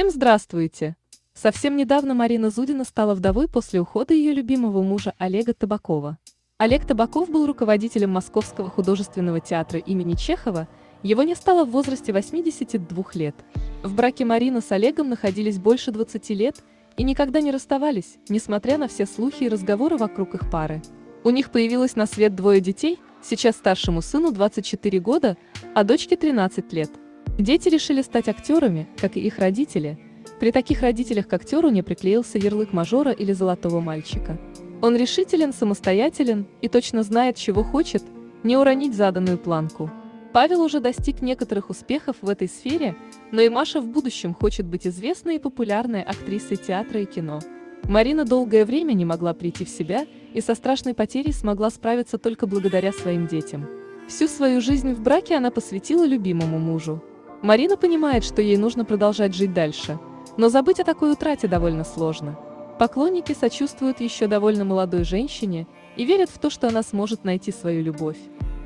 Всем здравствуйте! Совсем недавно Марина Зудина стала вдовой после ухода ее любимого мужа Олега Табакова. Олег Табаков был руководителем Московского художественного театра имени Чехова, его не стало в возрасте 82 лет. В браке Марина с Олегом находились больше 20 лет и никогда не расставались, несмотря на все слухи и разговоры вокруг их пары. У них появилось на свет двое детей, сейчас старшему сыну 24 года, а дочке 13 лет. Дети решили стать актерами, как и их родители. При таких родителях к актеру не приклеился ярлык мажора или золотого мальчика. Он решителен, самостоятелен и точно знает, чего хочет, не уронить заданную планку. Павел уже достиг некоторых успехов в этой сфере, но и Маша в будущем хочет быть известной и популярной актрисой театра и кино. Марина долгое время не могла прийти в себя и со страшной потерей смогла справиться только благодаря своим детям. Всю свою жизнь в браке она посвятила любимому мужу. Марина понимает, что ей нужно продолжать жить дальше, но забыть о такой утрате довольно сложно. Поклонники сочувствуют еще довольно молодой женщине и верят в то, что она сможет найти свою любовь.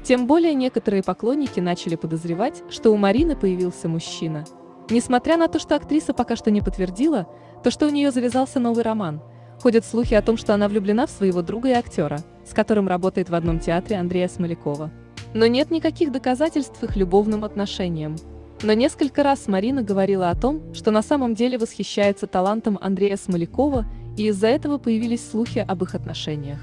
Тем более некоторые поклонники начали подозревать, что у Марины появился мужчина. Несмотря на то, что актриса пока что не подтвердила, то, что у нее завязался новый роман, ходят слухи о том, что она влюблена в своего друга и актера, с которым работает в одном театре Андрея Смолякова. Но нет никаких доказательств их любовным отношениям. Но несколько раз Марина говорила о том, что на самом деле восхищается талантом Андрея Смолякова, и из-за этого появились слухи об их отношениях.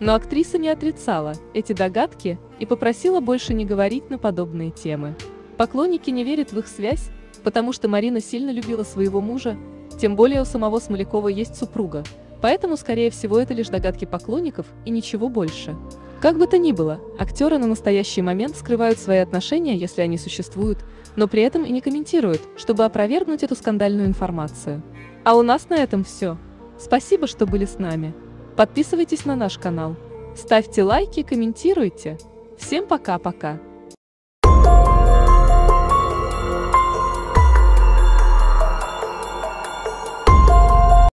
Но актриса не отрицала эти догадки и попросила больше не говорить на подобные темы. Поклонники не верят в их связь, потому что Марина сильно любила своего мужа, тем более у самого Смолякова есть супруга, поэтому, скорее всего, это лишь догадки поклонников и ничего больше. Как бы то ни было, актеры на настоящий момент скрывают свои отношения, если они существуют, но при этом и не комментируют, чтобы опровергнуть эту скандальную информацию. А у нас на этом все. Спасибо, что были с нами. Подписывайтесь на наш канал. Ставьте лайки, комментируйте. Всем пока-пока.